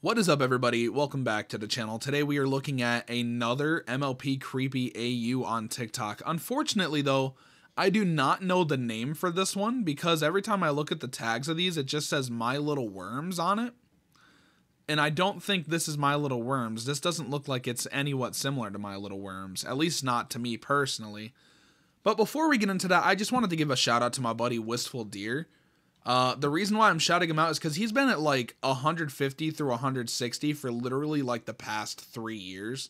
What is up, everybody? Welcome back to the channel. Today we are looking at another MLP Creepy AU on TikTok. Unfortunately, though, I do not know the name for this one because every time I look at the tags of these, it just says My Little Worms on it. And I don't think this is My Little Worms. This doesn't look like it's anywhat similar to My Little Worms, at least not to me personally. But before we get into that, I just wanted to give a shout out to my buddy Wistful Deer. Uh, the reason why I'm shouting him out is because he's been at like 150 through 160 for literally like the past three years.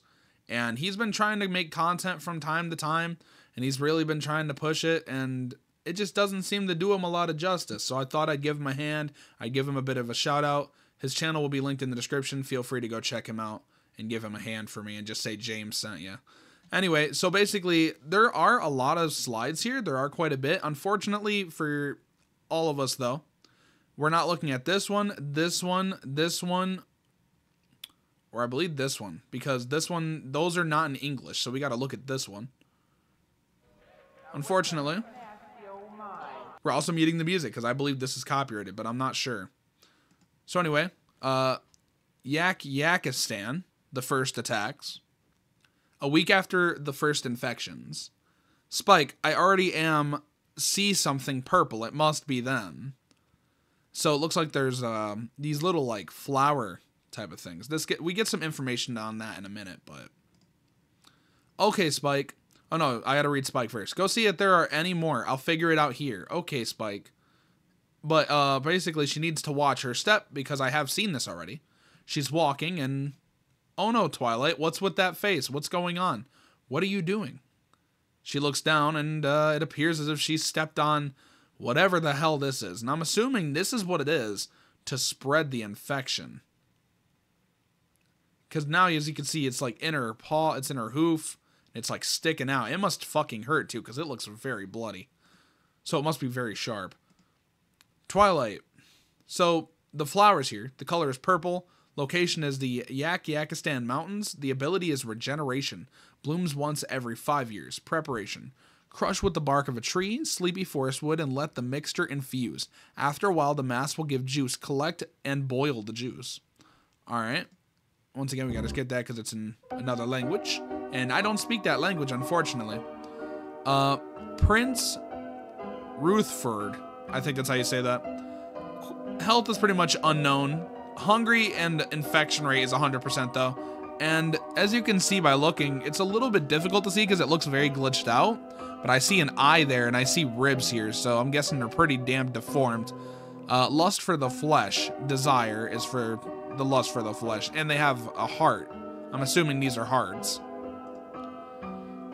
And he's been trying to make content from time to time, and he's really been trying to push it, and it just doesn't seem to do him a lot of justice. So I thought I'd give him a hand, I'd give him a bit of a shout out. His channel will be linked in the description. Feel free to go check him out and give him a hand for me and just say James sent you. Anyway, so basically, there are a lot of slides here. There are quite a bit. Unfortunately, for all of us though. We're not looking at this one, this one, this one, or I believe this one, because this one, those are not in English, so we got to look at this one. Unfortunately, we're also muting the music because I believe this is copyrighted, but I'm not sure. So anyway, uh, Yak Yakistan, the first attacks. A week after the first infections. Spike, I already am see something purple. It must be them. So it looks like there's um, these little like flower type of things. This get we get some information on that in a minute, but okay, Spike. Oh no, I gotta read Spike first. Go see if there are any more. I'll figure it out here. Okay, Spike. But uh, basically, she needs to watch her step because I have seen this already. She's walking and oh no, Twilight, what's with that face? What's going on? What are you doing? She looks down, and uh, it appears as if she stepped on whatever the hell this is. And I'm assuming this is what it is to spread the infection. Because now, as you can see, it's like in her paw, it's in her hoof, it's like sticking out. It must fucking hurt too, because it looks very bloody. So it must be very sharp. Twilight. So the flowers here, the color is purple. Location is the Yak Yakistan Mountains. The ability is regeneration. Blooms once every five years. Preparation. Crush with the bark of a tree, sleepy forest wood, and let the mixture infuse. After a while, the mass will give juice. Collect and boil the juice. All right. Once again, we got to get that because it's in another language. And I don't speak that language, unfortunately. Uh, Prince Ruthford. I think that's how you say that. Health is pretty much unknown hungry and infection rate is 100% though. And as you can see by looking, it's a little bit difficult to see because it looks very glitched out. But I see an eye there and I see ribs here, so I'm guessing they're pretty damn deformed. Uh, lust for the flesh, desire is for the lust for the flesh, and they have a heart. I'm assuming these are hearts.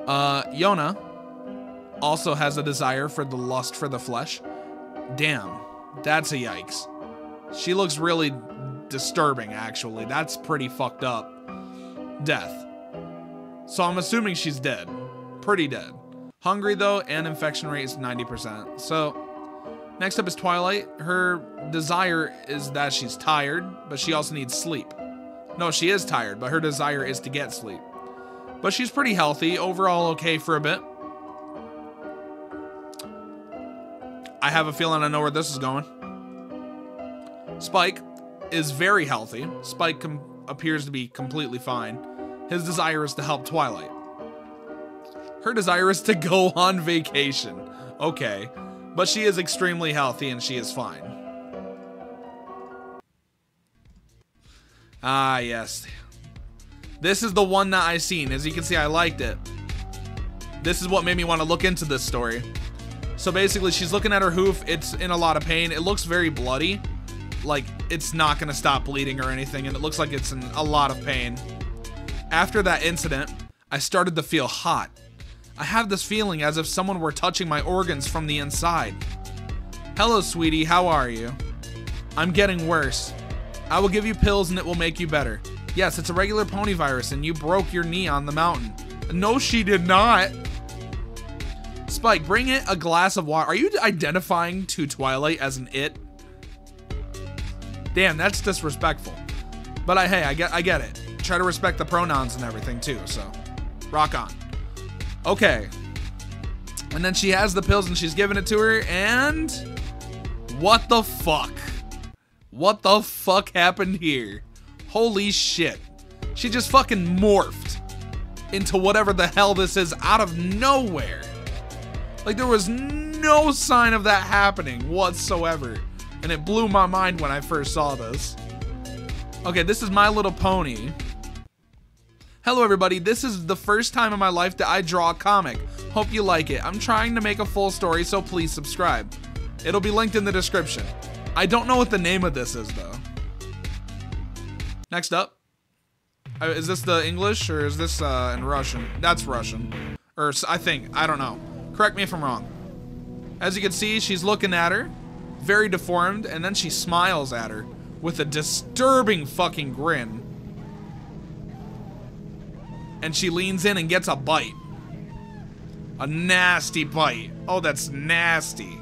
Uh, Yona also has a desire for the lust for the flesh. Damn, that's a yikes. She looks really disturbing, actually. That's pretty fucked up. Death. So I'm assuming she's dead. Pretty dead. Hungry, though, and infection rate is 90%. So, next up is Twilight. Her desire is that she's tired, but she also needs sleep. No, she is tired, but her desire is to get sleep. But she's pretty healthy, overall okay for a bit. I have a feeling I know where this is going. Spike, is very healthy. Spike appears to be completely fine. His desire is to help Twilight. Her desire is to go on vacation. Okay. But she is extremely healthy and she is fine. Ah, yes. This is the one that I seen. As you can see, I liked it. This is what made me want to look into this story. So basically, she's looking at her hoof. It's in a lot of pain. It looks very bloody like it's not going to stop bleeding or anything, and it looks like it's in a lot of pain. After that incident, I started to feel hot. I have this feeling as if someone were touching my organs from the inside. Hello, sweetie, how are you? I'm getting worse. I will give you pills and it will make you better. Yes, it's a regular pony virus and you broke your knee on the mountain. No, she did not. Spike, bring it a glass of water. Are you identifying to Twilight as an it? Damn, that's disrespectful. But I, hey, I get, I get it. Try to respect the pronouns and everything too. So, rock on. Okay. And then she has the pills and she's giving it to her. And what the fuck? What the fuck happened here? Holy shit. She just fucking morphed into whatever the hell this is out of nowhere. Like there was no sign of that happening whatsoever. And it blew my mind when I first saw this. Okay, this is My Little Pony. Hello everybody, this is the first time in my life that I draw a comic. Hope you like it. I'm trying to make a full story, so please subscribe. It'll be linked in the description. I don't know what the name of this is though. Next up. Uh, is this the English or is this uh, in Russian? That's Russian. Or I think, I don't know. Correct me if I'm wrong. As you can see, she's looking at her, very deformed, and then she smiles at her with a disturbing fucking grin. And she leans in and gets a bite. A nasty bite. Oh, that's nasty.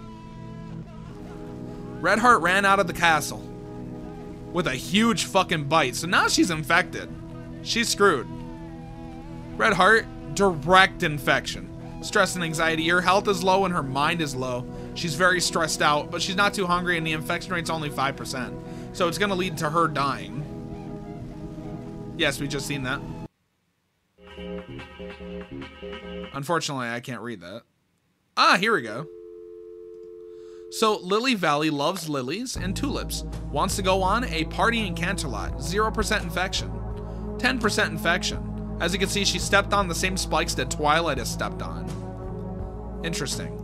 Redheart ran out of the castle with a huge fucking bite, so now she's infected. She's screwed. Redheart, direct infection. Stress and anxiety. Her health is low and her mind is low. She's very stressed out, but she's not too hungry and the infection rate's only 5%. So it's gonna lead to her dying. Yes, we just seen that. Unfortunately, I can't read that. Ah, here we go. So Lily Valley loves lilies and tulips. Wants to go on a party in Canterlot. 0% infection. 10% infection. As you can see, she stepped on the same spikes that Twilight has stepped on. Interesting.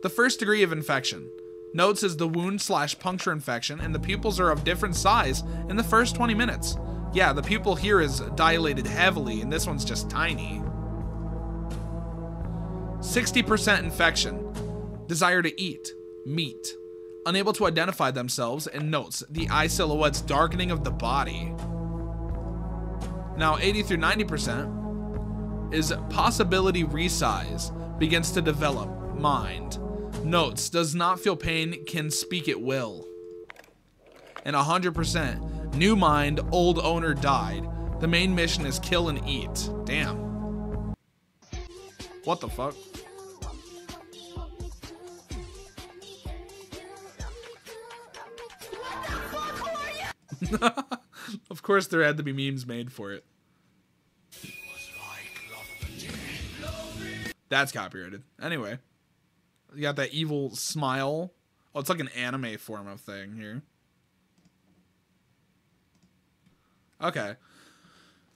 The first degree of infection. Notes is the wound slash puncture infection, and the pupils are of different size in the first 20 minutes. Yeah, the pupil here is dilated heavily, and this one's just tiny. 60% infection. Desire to eat. Meat. Unable to identify themselves, and notes the eye silhouette's darkening of the body. Now, 80 through 90% is possibility resize, begins to develop, mind. Notes, does not feel pain, can speak at will. And 100%, new mind, old owner died. The main mission is kill and eat. Damn. What the fuck? of course, there had to be memes made for it. That's copyrighted. Anyway, you got that evil smile. Oh, it's like an anime form of thing here. Okay.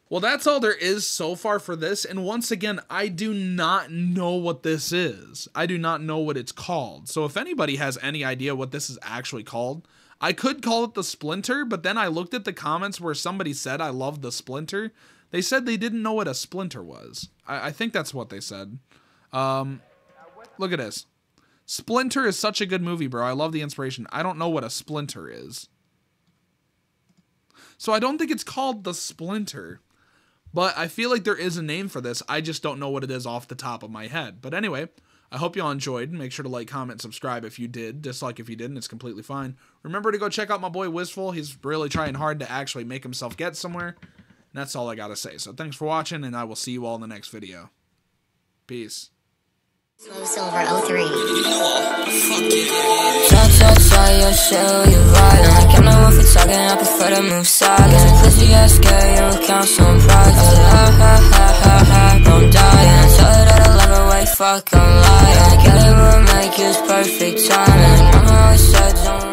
Well, that's all there is so far for this. And once again, I do not know what this is. I do not know what it's called. So if anybody has any idea what this is actually called, I could call it the Splinter, but then I looked at the comments where somebody said I love the Splinter. They said they didn't know what a Splinter was. I, I think that's what they said. Um, look at this. Splinter is such a good movie, bro. I love the inspiration. I don't know what a Splinter is. So I don't think it's called the Splinter. But I feel like there is a name for this. I just don't know what it is off the top of my head. But anyway, I hope y'all enjoyed. Make sure to like, comment, subscribe if you did. Dislike if you didn't. It's completely fine. Remember to go check out my boy Wistful. He's really trying hard to actually make himself get somewhere. And that's all I got to say. So thanks for watching, and I will see you all in the next video. Peace. Slow Silver 03. Talk, talk, talk, your show, you. I'm talking, I prefer to move silent. You don't count some pride. I said, ha, ha, ha, ha, ha, don't die. Tell her that I love her, wait, fuck, I'm lying. Get it will make perfect timing. Always said, don't